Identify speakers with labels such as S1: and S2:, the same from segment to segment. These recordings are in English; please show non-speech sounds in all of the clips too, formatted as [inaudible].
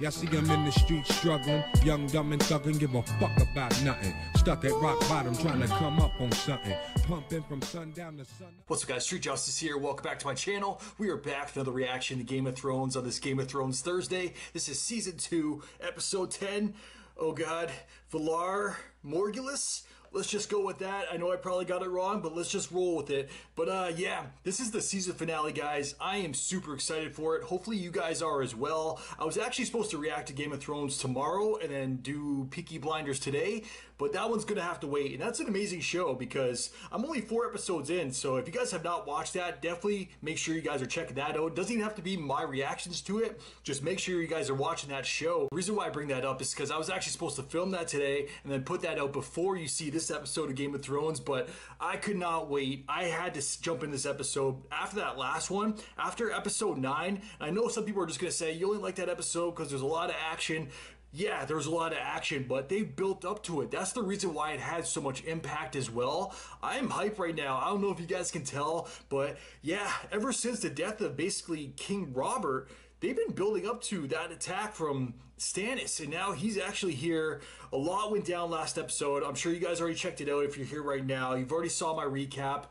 S1: Y'all see him in the street struggling, young, dumb, and thugging, give a fuck about nothing. Stuck at rock bottom, trying to come up on something. Pumping from sundown to sun.
S2: What's up, guys? Street Justus here. Welcome back to my channel. We are back with another reaction to Game of Thrones on this Game of Thrones Thursday. This is season two, episode 10. Oh god, Valar Morgulus? Let's just go with that. I know I probably got it wrong, but let's just roll with it. But uh, yeah, this is the season finale, guys. I am super excited for it. Hopefully, you guys are as well. I was actually supposed to react to Game of Thrones tomorrow and then do Peaky Blinders today, but that one's gonna have to wait. And that's an amazing show because I'm only four episodes in. So if you guys have not watched that, definitely make sure you guys are checking that out. It doesn't even have to be my reactions to it. Just make sure you guys are watching that show. The reason why I bring that up is because I was actually supposed to film that today and then put that out before you see this episode of Game of Thrones, but I could not wait. I had to jump in this episode after that last one, after episode nine. I know some people are just gonna say you only like that episode because there's a lot of action. Yeah, there's a lot of action, but they built up to it. That's the reason why it had so much impact as well. I'm hype right now. I don't know if you guys can tell, but yeah, ever since the death of basically King Robert, they've been building up to that attack from Stannis, and now he's actually here. A lot went down last episode. I'm sure you guys already checked it out if you're here right now. You've already saw my recap.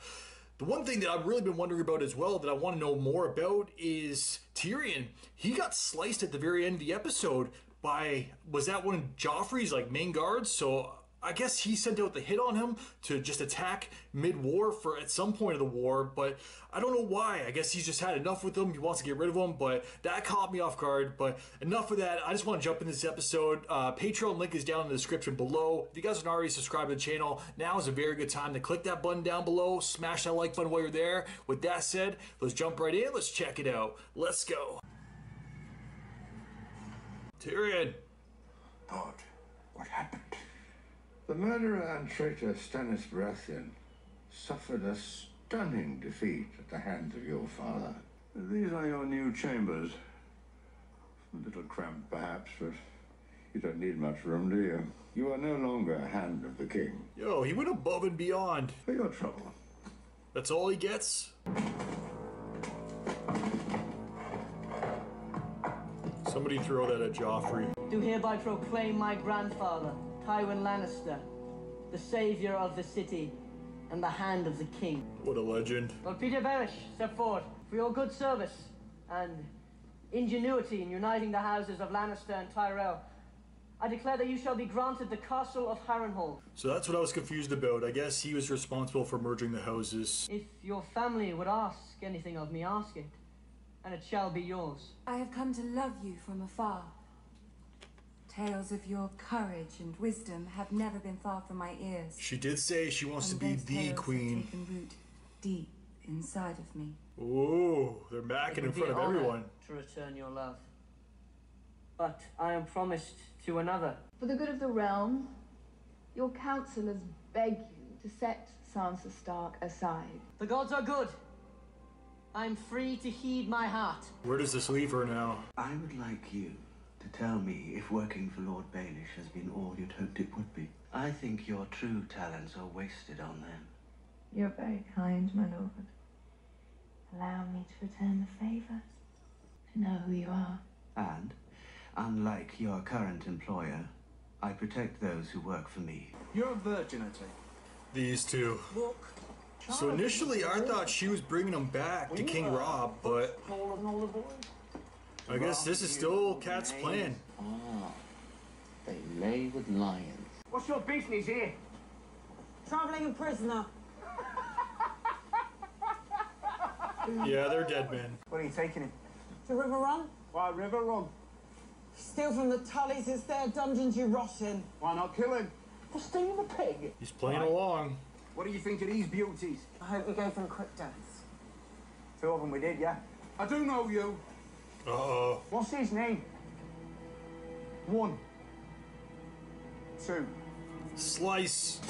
S2: The one thing that I've really been wondering about as well that I want to know more about is Tyrion. He got sliced at the very end of the episode by was that one of Joffrey's like main guards? So I guess he sent out the hit on him to just attack mid-war for at some point of the war, but I don't know why. I guess he's just had enough with them. He wants to get rid of them, but that caught me off guard. But enough of that. I just want to jump in this episode. Uh, Patreon link is down in the description below. If you guys aren't already subscribed to the channel, now is a very good time to click that button down below. Smash that like button while you're there. With that said, let's jump right in. Let's check it out. Let's go. Tyrion.
S3: Lord, what happened? The murderer and traitor Stannis Baratheon suffered a stunning defeat at the hands of your father. These are your new chambers. A little cramped, perhaps, but you don't need much room, do you? You are no longer a hand of the king.
S2: Yo, he went above and beyond.
S3: For your trouble.
S2: That's all he gets? Somebody throw that at Joffrey.
S4: Do hereby proclaim my grandfather, Tywin Lannister, the savior of the city and the hand of the king.
S2: What a legend.
S4: Lord Petyr Baelish, step forward for your good service and ingenuity in uniting the houses of Lannister and Tyrell. I declare that you shall be granted the castle of Harrenhal.
S2: So that's what I was confused about. I guess he was responsible for merging the houses.
S4: If your family would ask anything of me, ask it, and it shall be yours.
S5: I have come to love you from afar. Tales of your courage and wisdom have never been far from my ears.
S2: She did say she wants
S5: and
S2: to be
S5: those
S2: the
S5: tales have
S2: queen.
S5: taken root deep inside of me.
S2: Ooh, they're macking
S4: It
S2: in front of
S4: an honor
S2: everyone.
S4: To return your love. But I am promised to another.
S6: For the good of the realm, your counselors beg you to set Sansa Stark aside.
S4: The gods are good. I'm free to heed my heart.
S2: Where does this leave her now?
S7: I would like you to tell me if working for Lord Baelish has been all you'd hoped it would be. I think your true talents are wasted on them.
S6: You're very kind, my lord. Allow me to return the favor. To know who you are.
S7: And, unlike your current employer, I protect those who work for me.
S8: You're a virgin, I take.
S2: These two.
S8: Look.
S2: So initially I thought she was bringing him back to King Robb, but
S8: Taller than all the boys.
S2: I guess this is still Cat's plan.
S9: Ah, they lay with lions.
S8: What's your business here?
S4: Traveling a prisoner. [laughs]
S2: Yeah, they're dead men.
S8: Where are you taking him?
S10: To Riverrun?
S8: Why, Riverrun?
S10: Steal from the Tullys, it's their dungeons you rot in.
S8: Why not kill him? For stealing the pig?
S2: He's playing along.
S8: What do you think of these beauties?
S10: I hope you gave them quick deaths.
S8: Two of them we did, yeah. I do know you.
S2: Uh-oh.
S8: What's his name? One. Two.
S2: Slice.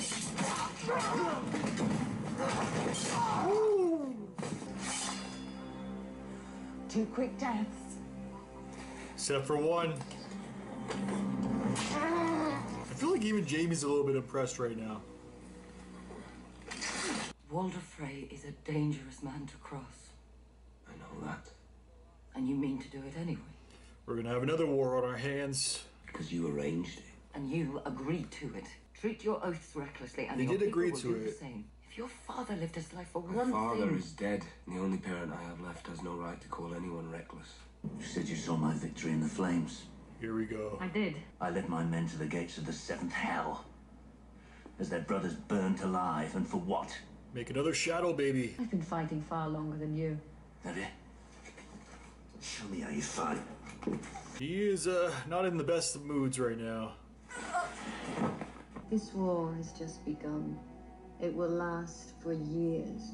S10: Two quick deaths.
S2: Except for one. I feel like even Jaime's a little bit impressed right now.
S5: Walder Frey is a dangerous man to cross.
S9: I know that.
S5: And you mean to do it anyway?
S2: We're gonna have another war on our hands.
S7: Because you arranged it.
S11: And you agreed to it. Treat your oaths recklessly, and
S2: They
S11: your
S2: did
S11: people
S2: agree
S11: will
S2: to
S11: do the same. If your father lived his life for
S7: My
S11: one
S7: father
S11: thing,
S7: is dead, and the only parent I have left has no right to call anyone reckless.
S12: You said you saw my victory in the flames.
S2: Here we go.
S11: I did.
S12: I led my men to the gates of the seventh hell. As their brothers burnt alive, and for what?
S2: Make another shadow baby.
S11: I've been fighting far longer than you.
S12: Have you? Show me how you fight.
S2: He is uh not in the best of moods right now.
S13: This war has just begun. It will last for years.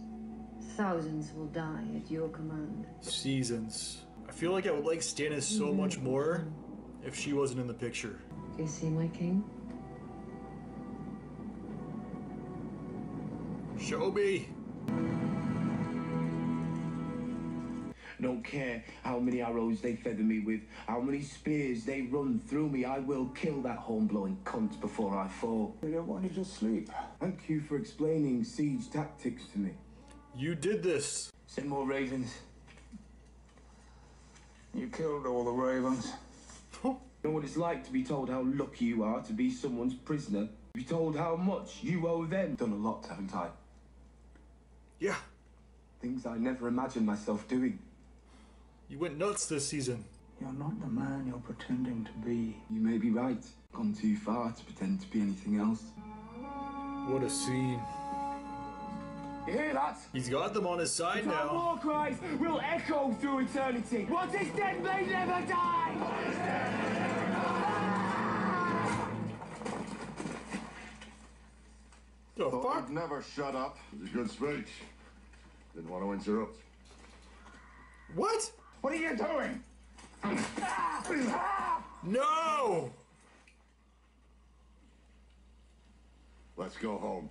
S13: Thousands will die at your command.
S2: Seasons. I feel like I would like Stannis so much more if she wasn't in the picture.
S13: Do you see my king?
S2: Show me.
S14: Don't care how many arrows they feather me with, how many spears they run through me. I will kill that horn-blowing cunt before I fall.
S3: I don't want you to sleep.
S14: Thank you for explaining siege tactics to me.
S2: You did this.
S14: Send more ravens.
S3: You killed all the ravens.
S14: You know what it's like to be told how lucky you are to be someone's prisoner? To be told how much you owe them. Done a lot, haven't I?
S2: Yeah.
S14: Things I never imagined myself doing.
S2: You went nuts this season.
S3: You're not the man you're pretending to be.
S14: You may be right. Gone too far to pretend to be anything else.
S2: What a scene.
S14: You hear that?
S2: He's got them on his side
S14: Our
S2: now.
S14: war cries will echo through eternity. What is dead may never die!
S2: The
S15: Thought
S2: fuck?
S15: I'd never shut up. It's a good speech. Didn't want to interrupt.
S2: What?
S3: What are you doing?
S2: No!
S15: Let's go home.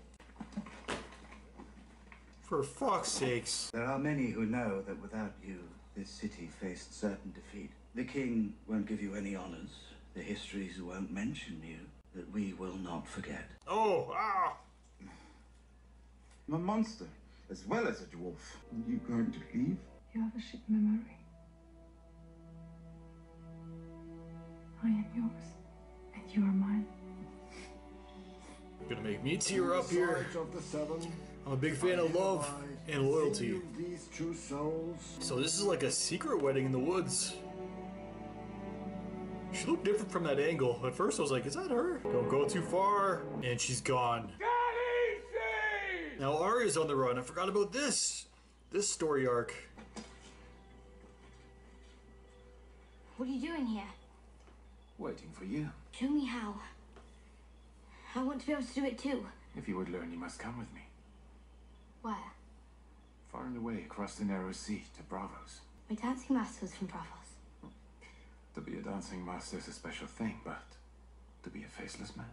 S2: For fuck's sakes.
S7: There are many who know that without you, this city faced certain defeat. The king won't give you any honors. The histories won't mention you. That we will not forget.
S2: Oh, ah!
S3: I'm a monster, as well as a dwarf.
S14: Are you going to leave?
S6: You have a ship memory. I am yours, and you are mine.
S2: Gonna make me tear up here.
S15: Sides of the seven,
S2: I'm a big fan of love and loyalty.
S15: you These two souls.
S2: So this is like a secret wedding in the woods. She looked different from that angle. At first I was like, is that her? Don't go too far. And she's gone. Now Arya's on the run. I forgot about this. This story arc.
S16: What are you doing here?
S17: Waiting for you.
S16: Show me how. I want to be able to do it too.
S17: If you would learn, you must come with me.
S16: Where?
S17: Far and away across the narrow sea to Braavos.
S16: My dancing master was from Braavos.
S17: To be a dancing master is a special thing, but to be a faceless man?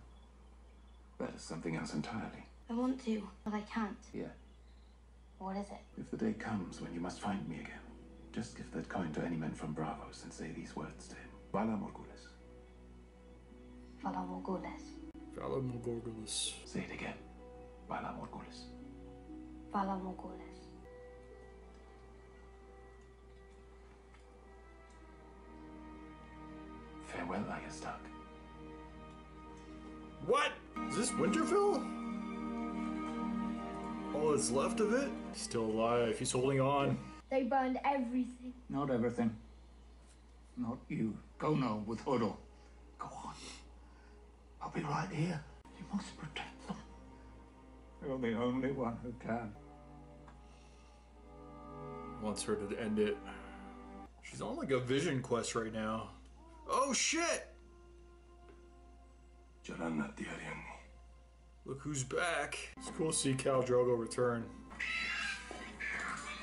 S17: That is something else entirely.
S16: I want to, but I can't.
S17: Yeah.
S16: What is it?
S17: If the day comes when you must find me again, just give that coin to any man from Braavos and say these words to him. Valar Morghulis.
S16: Valar Morghulis.
S2: Valar Morghulis.
S17: Say it again. Valar Morghulis.
S16: Valar Morghulis.
S17: Farewell, Arya Stark.
S2: What? Is this Winterfell? All that's left of it? Still alive. He's holding on.
S16: They burned everything.
S3: Not everything. Not you. Go now with Hodor. Go on. I'll be right here. You must protect them. You're the only one who can.
S2: Wants her to end it. She's on like a vision quest right now. Oh shit! Look who's back. It's cool to see Khal Drogo return.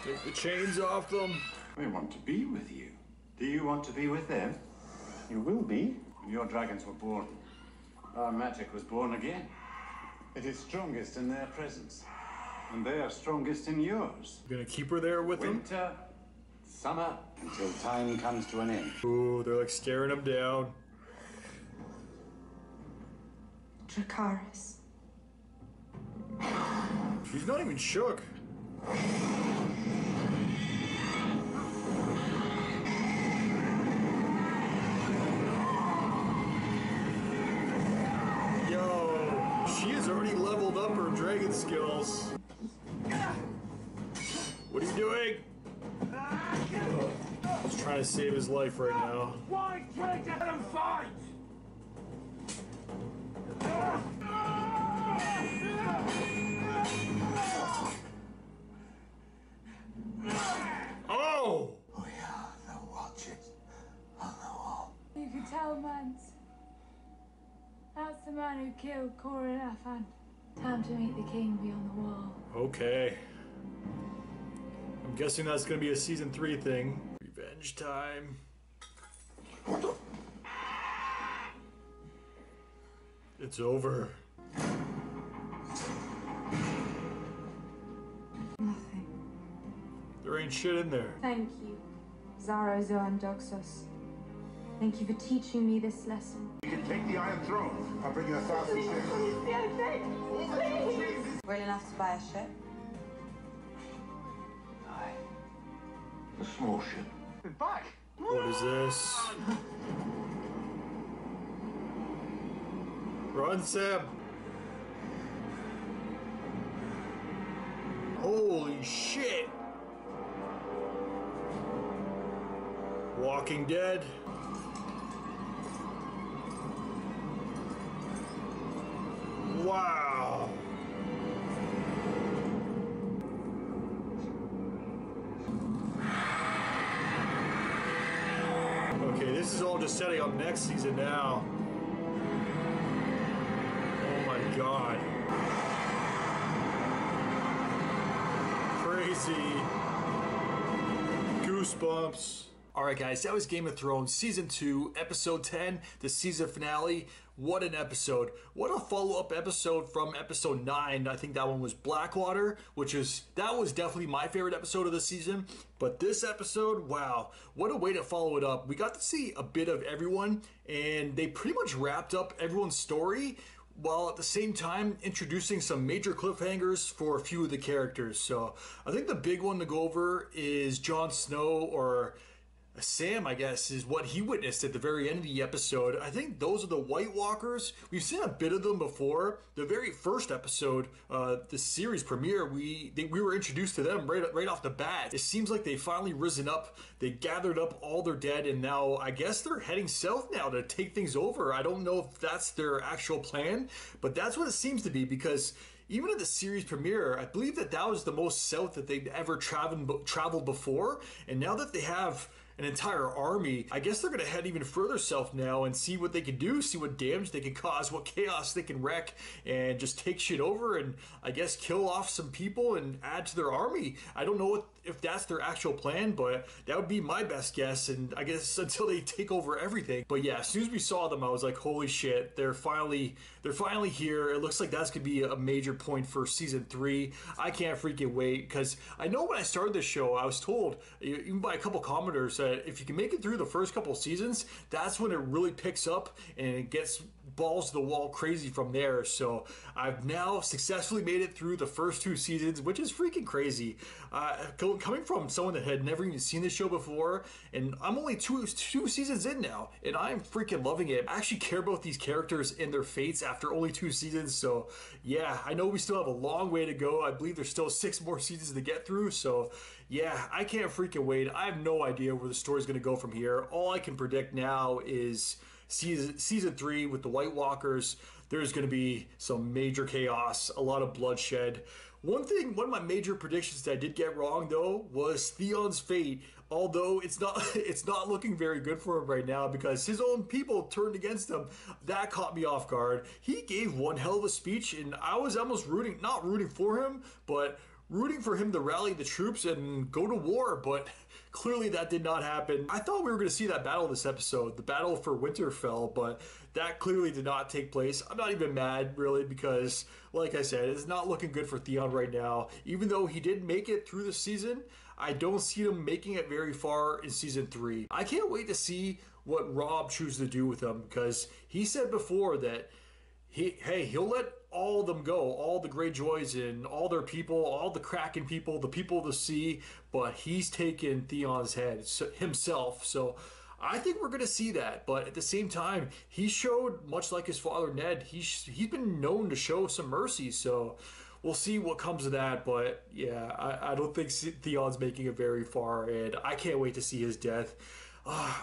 S2: Take the chains off them.
S18: They want to be with you. Do you want to be with them? You will be. Your dragons were born. Our magic was born again. It is strongest in their presence. And they are strongest in yours.
S2: You gonna keep her there with them?
S18: Winter, summer, until time comes to an end.
S2: Ooh, they're like staring him down.
S5: Dracarys.
S2: He's not even shook. Yo, she has already leveled up her dragon skills. What are you doing? He's trying to save his life right now.
S8: Why can't let him fight?
S2: Oh!
S3: Oh yeah, they'll watch it on the wall.
S5: You could tell, Mans. That's the man who killed Qhorin Halfhand. Time to meet the king beyond the wall.
S2: Okay. I'm guessing that's gonna be a season three thing. Revenge time. It's over. There shit in there.
S5: Thank you, Xaro Xhoan Daxos. Thank you for teaching me this lesson.
S15: You can take the Iron Throne. I'll bring you a thousand shares.
S19: Well enough to buy a ship?
S3: Aye. A small ship.
S8: Back!
S2: What is this? Run, Sam! Holy shit! Walking Dead. Wow. Okay, this is all just setting up next season now. Oh my god. Crazy. Goosebumps. Alright, guys, that was Game of Thrones Season 2, Episode 10, the season finale. What an episode. What a follow up episode from Episode 9. I think that one was Blackwater, which is, that was definitely my favorite episode of the season. But this episode, wow, what a way to follow it up. We got to see a bit of everyone, and they pretty much wrapped up everyone's story while at the same time introducing some major cliffhangers for a few of the characters. So I think the big one to go over is Jon Snow or Sam, I guess, is what he witnessed at the very end of the episode. I think those are the White Walkers. We've seen a bit of them before. The very first episode, uh, the series premiere, we they, we were introduced to them right right off the bat. It seems like they finally risen up. They gathered up all their dead, and now I guess they're heading south now to take things over. I don't know if that's their actual plan, but that's what it seems to be because even at the series premiere, I believe that that was the most south that they'd ever traveled traveled before. And now that they have an entire army, I guess they're going to head even further south now and see what they can do, see what damage they can cause, what chaos they can wreck, and just take shit over and I guess kill off some people and add to their army. I don't know what, if that's their actual plan, but that would be my best guess. And I guess [laughs] until they take over everything. But yeah, as soon as we saw them, I was like, holy shit, they're finally they're finally here. It looks like that's gonna be a major point for season three. I can't freaking wait because I know when I started this show, I was told even by a couple commenters that if you can make it through the first couple seasons, that's when it really picks up and it gets balls to the wall crazy from there. So I've now successfully made it through the first two seasons, which is freaking crazy. Uh, coming from someone that had never even seen the show before, and I'm only two two seasons in now, and I'm freaking loving it. I actually care about these characters and their fates after only two seasons. So yeah, I know we still have a long way to go. I believe there's still six more seasons to get through. So yeah, I can't freaking wait. I have no idea where the story's going to go from here. All I can predict now is season season three with the White Walkers. There's going to be some major chaos, a lot of bloodshed. One thing, one of my major predictions that I did get wrong though was Theon's fate. Although it's not, [laughs] it's not looking very good for him right now because his own people turned against him. That caught me off guard. He gave one hell of a speech, and I was almost rooting, not rooting for him, but rooting for him to rally the troops and go to war. But clearly that did not happen. I thought we were going to see that battle this episode, the battle for Winterfell, but that clearly did not take place. I'm not even mad really because, like I said, it's not looking good for Theon right now. Even though he did make it through the season, I don't see him making it very far in season three. I can't wait to see what Robb chooses to do with him because he said before that he, hey, he'll let all of them go, all the Greyjoys and all their people, all the Kraken people, the people of the sea, but he's taken Theon's head so, himself. So I think we're going to see that, but at the same time, he showed much like his father Ned. He's he's been known to show some mercy, so we'll see what comes of that. But yeah, I, I don't think Theon's making it very far, and I can't wait to see his death. Uh,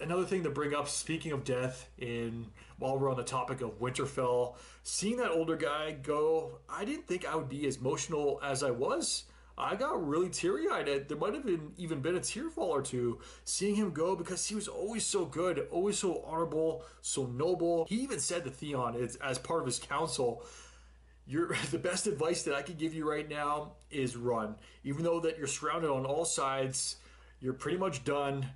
S2: another thing to bring up, speaking of death, in while we're on the topic of Winterfell, seeing that older guy go, I didn't think I would be as emotional as I was. I got really teary eyed. There might have been even been a tearfall or two seeing him go because he was always so good, always so honorable, so noble. He even said to Theon, as part of his council, you're, [laughs] the best advice that I could give you right now is run. Even though that you're surrounded on all sides, you're pretty much done.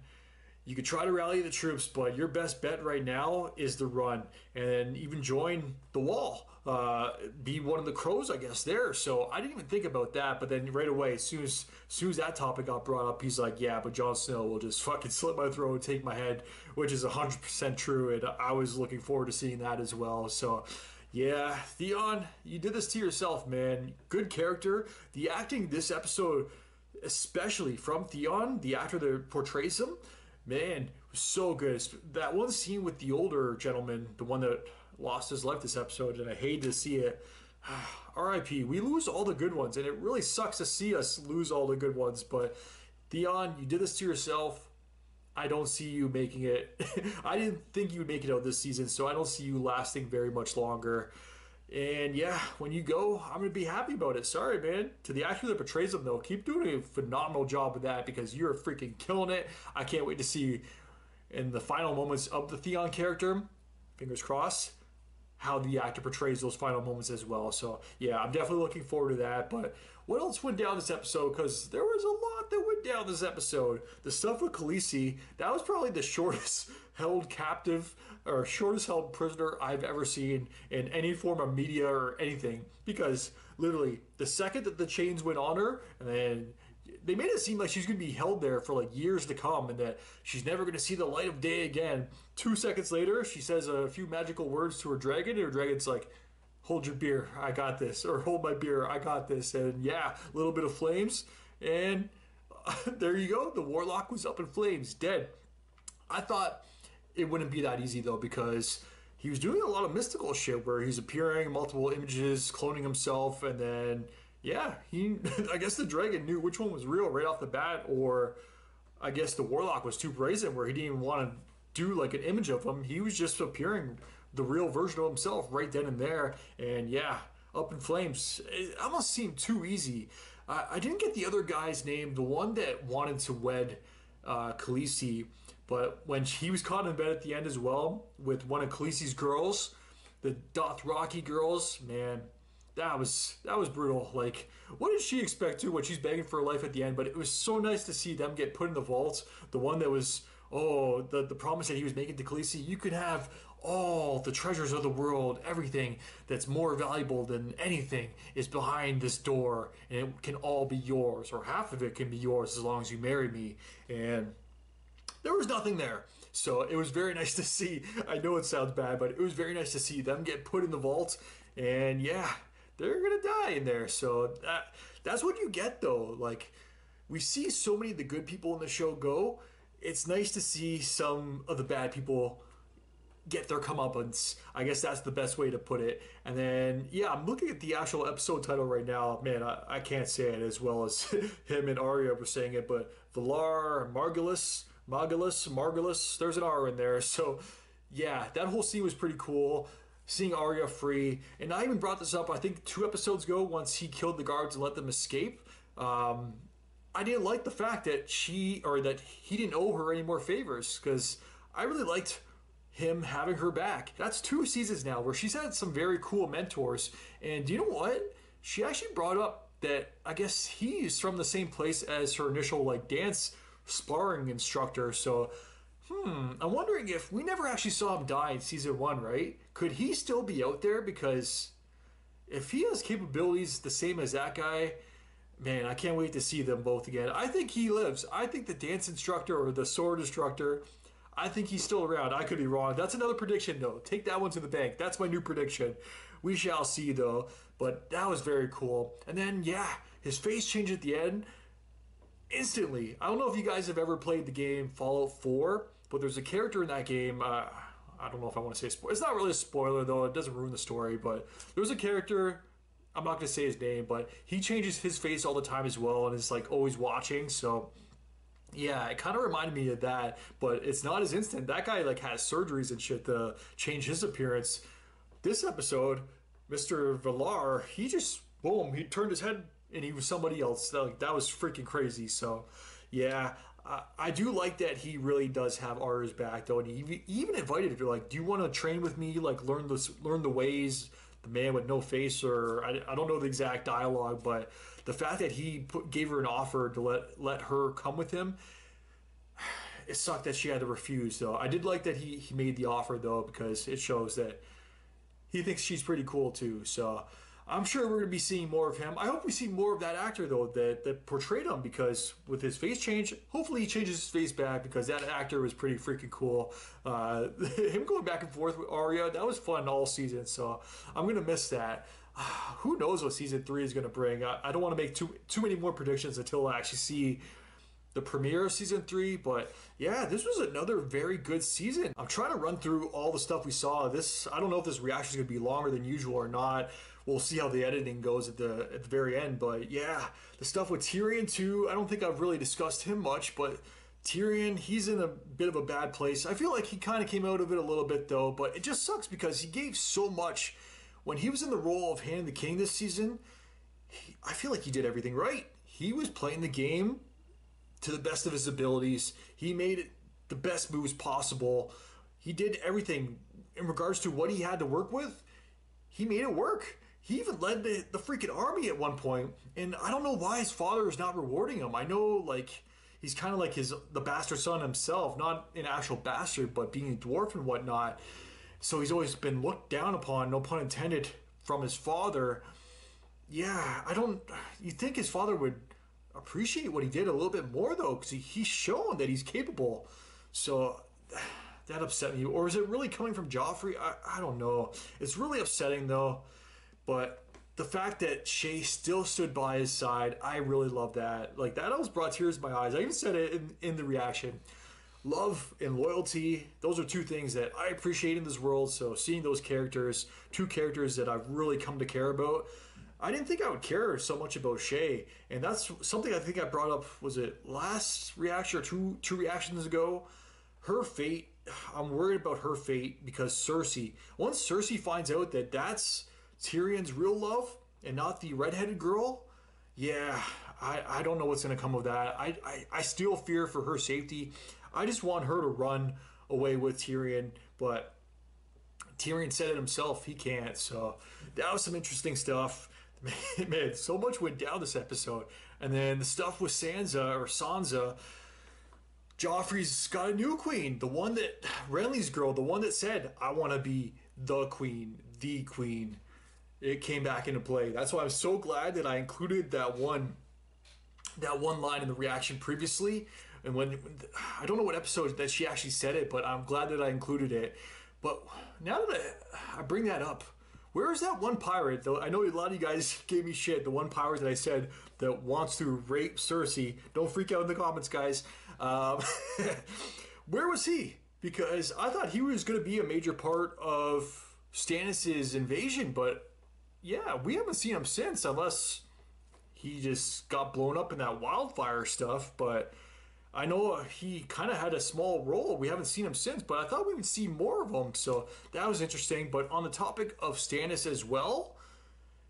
S2: You could try to rally the troops, but your best bet right now is to run and even join the wall uh, be one of the crows, I guess, there. So I didn't even think about that. But then right away, as soon as, as soon as that topic got brought up, he's like, yeah, but Jon Snow will just [laughs] fucking slit my throat and take my head, which is 100% true. And I was looking forward to seeing that as well. So yeah, Theon, you did this to yourself, man. Good character. The acting this episode, especially from Theon, the actor that portrays him, man, so good. That one scene with the older gentleman, the one that lost his life this episode, and I hate to see it. [sighs] RIP. We lose all the good ones, and it really sucks to see us lose all the good ones. But Theon, you did this to yourself. I don't see you making it. [laughs] I didn't think you would make it out this season, so I don't see you lasting very much longer. And yeah, when you go, I'm gonna be happy about it. Sorry, man. To the actor that portrays him, though, keep doing a phenomenal job with that because you're freaking killing it. I can't wait to see in the final moments of the Theon character. Fingers crossed how the actor portrays those final moments as well. So yeah, I'm definitely looking forward to that. But what else went down this episode? Because there was a lot that went down this episode. The stuff with Khaleesi, that was probably the [laughs] shortest held captive or shortest held prisoner I've ever seen in any form of media or anything. Because literally, the second that the chains went on her, and then they made it seem like she's going to be held there for like years to come and that she's never going to see the light of day again. Two seconds later, she says a few magical words to her dragon, and her dragon's like, Hold your beer, I got this. Or hold my beer, I got this. And yeah, a little bit of flames. And [laughs] there you go. The warlock was up in flames, dead. I thought it wouldn't be that easy though, because he was doing a lot of mystical shit where he's appearing multiple images, cloning himself, and then yeah, he. [laughs] I guess the dragon knew which one was real right off the bat, or I guess the warlock was too brazen where he didn't even want to do like an image of him. He was just appearing the real version of himself right then and there, and yeah, up in flames. It almost seemed too easy. I didn't get the other guy's name, the one that wanted to wed uh, Khaleesi, but when he was caught in bed at the end as well with one of Khaleesi's girls, the Dothraki girls, man, that was that was brutal. Like, what did she expect to when she's begging for her life at the end? But it was so nice to see them get put in the vault. The one that was oh the the promise that he was making to Khaleesi, you could have all the treasures of the world, everything that's more valuable than anything is behind this door, and it can all be yours, or half of it can be yours as long as you marry me. And there was nothing there. So it was very [laughs] nice to see. I know it sounds bad, but it was very nice to see them get put in the vault. And yeah, they're gonna die in there. So that that's what you get though. Like we see so many of the good people in the show go. It's nice to see some of the bad people get their comeuppance. I guess that's the best way to put it. And then, yeah, I'm looking at the actual episode title right now. Man, I, I can't say it as well as [laughs] him and Arya were saying it, but Valar Margulis, Margulis, Margulis, there's an R in there. So, yeah, that whole scene was pretty cool seeing Arya free. And I even brought this up, I think, two episodes ago, once he killed the guards and let them escape. Um, I didn't like the fact that she, or that he didn't owe her any more favors, because I really liked him having her back. That's two seasons now where she's had some very cool mentors. And do you know what? She actually brought up that I guess he's from the same place as her initial like dance sparring instructor. So Hmm, I'm wondering if we never actually saw him die in season one, right? Could he still be out there? Because if he has capabilities the same as that guy, man, I can't wait to see them both again. I think he lives. I think the dance instructor or the sword instructor, I think he's still around. I could be wrong. That's another prediction, though. Take that one to the bank. That's my new prediction. We shall see, though. But that was very cool. And then, yeah, his face changed at the end instantly. I don't know if you guys have ever played the game Fallout 4 but there's a character in that game. Uh, I don't know if I want to say spoiler. It's not really a spoiler though. It doesn't ruin the story, but there's a character. I'm not going to say his name, but he changes his face all the time as well, and is like always watching. So yeah, it kind of reminded me of that, but it's not as instant. That guy like has surgeries and shit to change his appearance. This episode, Mr. Villar, he just boom, he turned his head and he was somebody else. Like that was freaking crazy. So, yeah, I, I do like that he really does have Arya's back though, and he, even invited her like, "Do you want to train with me? Like learn this, learn the ways." The man with no face, or I, I don't know the exact dialogue, but the fact that he put, gave her an offer to let let her come with him, [sighs] it sucked that she had to refuse. Though I did like that he he made the offer though because it shows that he thinks she's pretty cool too. So I'm sure we're going to be seeing more of him. I hope we see more of that actor though that that portrayed him because with his face change, hopefully he changes his face back because that actor was pretty freaking cool. Uh, [laughs] him going back and forth with Arya, that was fun all season. So I'm going to miss that. [sighs] who knows what season three is going to bring? I, I don't want to make too too many more predictions until I actually see the premiere of season three. But yeah, this was another very good season. I'm trying to run through all the stuff we saw. This I don't know if this reaction is going to be longer than usual or not we'll see how the editing goes at the at the very end. But yeah, the stuff with Tyrion too. I don't think I've really discussed him much, but Tyrion, he's in a bit of a bad place. I feel like he kind of came out of it a little bit though, but it just sucks because he gave so much when he was in the role of Hand the King this season. He, I feel like he did everything right. He was playing the game to the best of his abilities. He made the best moves possible. He did everything in regards to what he had to work with. He made it work. He even led the, the freaking army at one point, and I don't know why his father is not rewarding him. I know, like, he's kind of like his the bastard son himself, not an actual bastard, but being a dwarf and whatnot. So he's always been looked down upon, no pun intended, from his father. Yeah, I don't. You think his father would appreciate what he did a little bit more though, because he, he's shown that he's capable. So [sighs] that upset me. Or is it really coming from Joffrey? I, I don't know. It's really upsetting though. But the fact that Shae still stood by his side, I really love that. Like that almost brought tears to my eyes. I even said it in, in the reaction. Love and loyalty, those are two things that I appreciate in this world. So seeing those characters, two characters that I've really come to care about. I didn't think I would care so much about Shae, and that's something I think I brought up. Was it last reaction or two two reactions ago? Her fate. I'm worried about her fate because Cersei. Once Cersei finds out that that's Tyrion's real love and not the redheaded girl, yeah, I, I don't know what's going to come of that. I, I, I still fear for her safety. I just want her to run away with Tyrion, but Tyrion said it himself, he can't. So that was some interesting stuff. [laughs] Man, so much went down this episode. And then the stuff with Sansa or Sansa. Joffrey's got a new queen, the one that Renly's girl, the one that said, I want to be the queen, the queen it came back into play. That's why I'm so glad that I included that one that one line in the reaction previously. And when I don't know what episode that she actually said it, but I'm glad that I included it. But now that I, bring that up, where is that one pirate? Though I know a lot of you guys [laughs] gave me shit. The one pirate that I said that wants to rape Cersei. Don't freak out in the comments, guys. Um, [laughs] where was he? Because I thought he was going to be a major part of Stannis's invasion, but yeah, we haven't seen him since, unless he just got blown up in that wildfire stuff. But I know he kind of had a small role. We haven't seen him since, but I thought we would see more of him. So that was interesting. But on the topic of Stannis as well,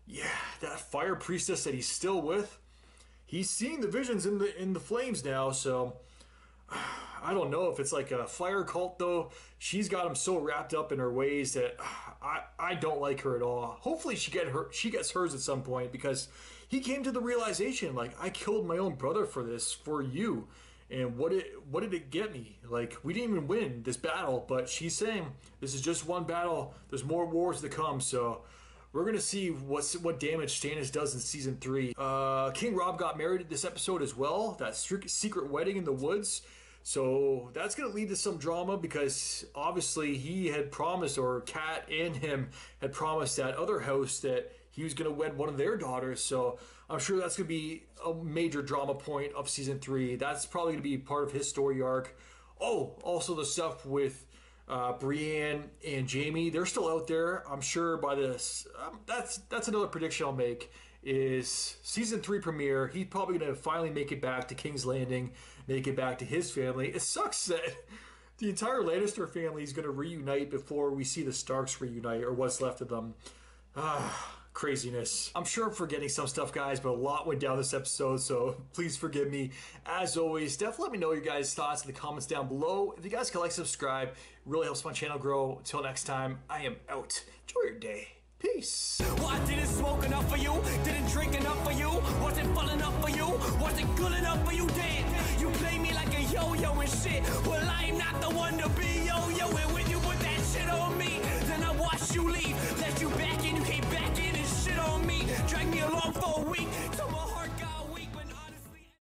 S2: yeah, that fire priestess that he's still with, he's seeing the visions in the in the flames now. So [sighs] I don't know if it's like a fire cult though. She's got him so wrapped up in her ways that I, I don't like her at all. Hopefully she get her she gets hers at some point because he came to the realization like I killed my own brother for this for you. And what it what did it get me? Like we didn't even win this battle, but she's saying this is just one battle. There's more wars to come, so we're gonna see what's what damage Stannis does in season three. Uh, King Robb got married this episode as well. That secret wedding in the woods. So that's going to lead to some drama because obviously he had promised, or Cat and him had promised that other house that he was going to wed one of their daughters. So I'm sure that's going to be a major drama point of season three. That's probably going to be part of his story arc. Oh, also the stuff with uh, Brienne and Jaime, they're still out there. I'm sure by this, um, that's that's another prediction I'll make. Is season three premiere? He's probably gonna finally make it back to King's Landing, make it back to his family. It sucks that the entire Lannister family is gonna reunite before we see the Starks reunite or what's left of them. Ah craziness. I'm sure I'm forgetting some stuff, guys, but a lot went down this episode, so [laughs] please forgive me. As always, definitely let me know your guys' thoughts in the comments down below. If you guys can like, subscribe, really helps my channel grow. Until next time, I am out. Enjoy your day. Peace.
S20: Why didn't smoke enough for you? Didn't drink enough for you? Wasn't full enough for you? Wasn't good enough for you? Damn, you play me like a yo-yo and shit. Well, I'm not the one to be yo-yo, and when you put that shit on me, then I watch you leave. Let you back me. Drag me along for a week.